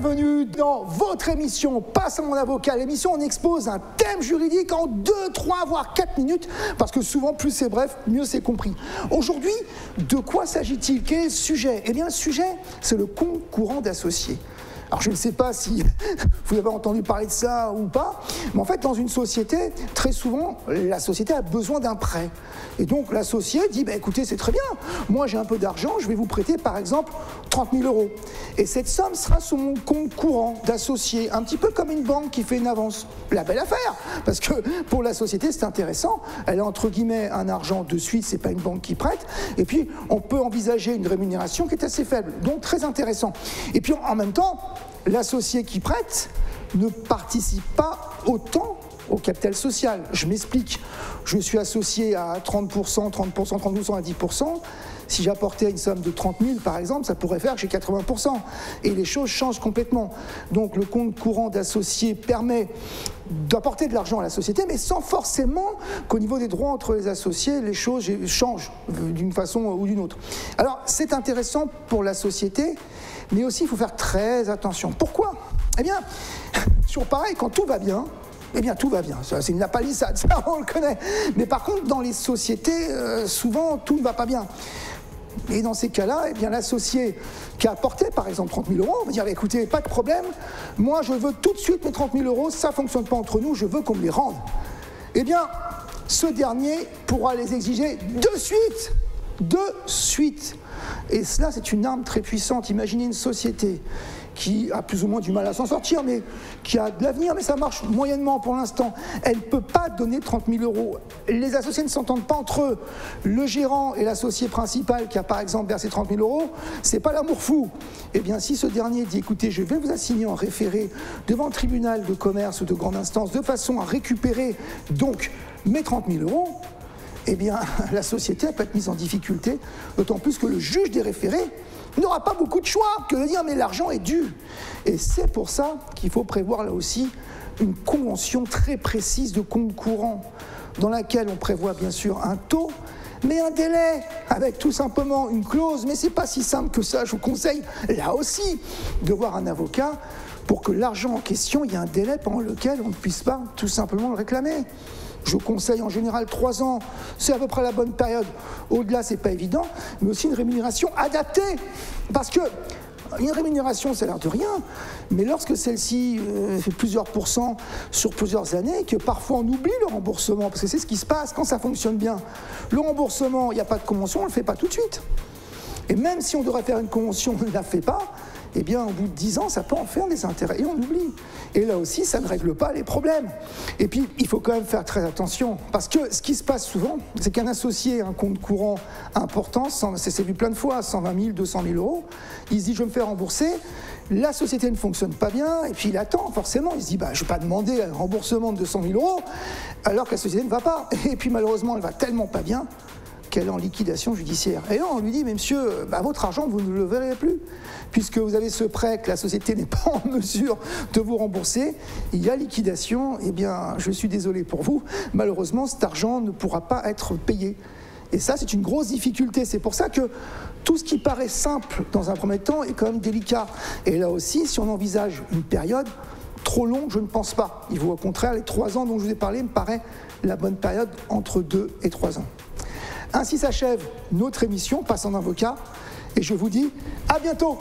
Bienvenue dans votre émission Passe à mon avocat. L'émission, on expose un thème juridique en 2, 3, voire 4 minutes, parce que souvent, plus c'est bref, mieux c'est compris. Aujourd'hui, de quoi s'agit-il? Quel est le sujet? Eh bien, le sujet, c'est le compte courant d'associés. Alors je ne sais pas si vous avez entendu parler de ça ou pas, mais en fait dans une société, très souvent, la société a besoin d'un prêt. Et donc l'associé dit, bah, écoutez, c'est très bien, moi j'ai un peu d'argent, je vais vous prêter par exemple 30 000 euros. Et cette somme sera sur mon compte courant d'associé, un petit peu comme une banque qui fait une avance. La belle affaire, parce que pour la société c'est intéressant, elle a entre guillemets un argent de suite, c'est pas une banque qui prête, et puis on peut envisager une rémunération qui est assez faible, donc très intéressant. Et puis en même temps, l'associé qui prête ne participe pas autant au capital social. Je m'explique. Je suis associé à 30%, 30%, 30% à 10%. Si j'apportais une somme de 30 000, par exemple, ça pourrait faire que j'ai 80%. Et les choses changent complètement. Donc le compte courant d'associé permet d'apporter de l'argent à la société, mais sans forcément qu'au niveau des droits entre les associés, les choses changent d'une façon ou d'une autre. Alors c'est intéressant pour la société, mais aussi il faut faire très attention. Pourquoi? Eh bien, sur pareil, quand tout va bien, eh bien, tout va bien. C'est une lapalissade, ça, on le connaît. Mais par contre, dans les sociétés, euh, souvent, tout ne va pas bien. Et dans ces cas-là, eh bien, l'associé qui a apporté, par exemple, 30 000 euros, on va dire, écoutez, pas de problème, moi, je veux tout de suite mes 30 000 euros, ça ne fonctionne pas entre nous, je veux qu'on me les rende. Eh bien, ce dernier pourra les exiger de suite, de suite. Et cela, c'est une arme très puissante. Imaginez une société qui a plus ou moins du mal à s'en sortir, mais qui a de l'avenir, mais ça marche moyennement pour l'instant. Elle ne peut pas donner 30 000 euros. Les associés ne s'entendent pas entre eux. Le gérant et l'associé principal qui a par exemple versé 30 000 euros, c'est pas l'amour fou. Eh bien, si ce dernier dit écoutez, je vais vous assigner en référé devant le tribunal de commerce ou de grande instance de façon à récupérer donc mes 30 000 euros, eh bien, la société peut être mise en difficulté, d'autant plus que le juge des référés n'aura pas beaucoup de choix que de dire mais l'argent est dû. Et c'est pour ça qu'il faut prévoir là aussi une convention très précise de compte courant, dans laquelle on prévoit bien sûr un taux, mais un délai, avec tout simplement une clause. Mais c'est pas si simple que ça. Je vous conseille là aussi de voir un avocat pour que l'argent en question, il y ait un délai pendant lequel on ne puisse pas tout simplement le réclamer. Je conseille en général trois ans, c'est à peu près la bonne période. Au-delà, c'est pas évident, mais aussi une rémunération adaptée. Parce que une rémunération, ça a l'air de rien, mais lorsque celle-ci euh, fait plusieurs pourcents sur plusieurs années, que parfois on oublie le remboursement, parce que c'est ce qui se passe quand ça fonctionne bien. Le remboursement, il n'y a pas de convention, on ne le fait pas tout de suite. Et même si on devrait faire une convention, on ne la fait pas, eh bien, au bout de 10 ans, ça peut en faire des intérêts. Et on oublie. Et là aussi, ça ne règle pas les problèmes. Et puis, il faut quand même faire très attention. Parce que ce qui se passe souvent, c'est qu'un associé a un compte courant important, c'est vu plein de fois, 120 000, 200 000 euros, il se dit, je vais me faire rembourser. La société ne fonctionne pas bien, et puis il attend forcément. Il se dit, bah, je ne vais pas demander un remboursement de 200 000 euros, alors que la société ne va pas. Et puis malheureusement, elle va tellement pas bien qu'elle est en liquidation judiciaire. Et là, on lui dit, mais monsieur, bah, votre argent, vous ne le verrez plus. Puisque vous avez ce prêt que la société n'est pas en mesure de vous rembourser, il y a liquidation, eh bien, je suis désolé pour vous, malheureusement, cet argent ne pourra pas être payé. Et ça, c'est une grosse difficulté. C'est pour ça que tout ce qui paraît simple dans un premier temps est quand même délicat. Et là aussi, si on envisage une période trop longue, je ne pense pas. Il vaut au contraire, les trois ans dont je vous ai parlé me paraît la bonne période entre deux et trois ans. Ainsi s'achève notre émission Passant d'avocat et je vous dis à bientôt